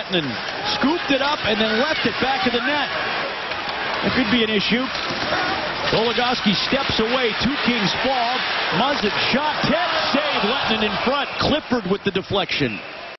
Lehtonen scooped it up and then left it back of the net. That could be an issue. Goligoski steps away. Two Kings fall. Muzzin shot. Ted save. Lehtonen in front. Clifford with the deflection.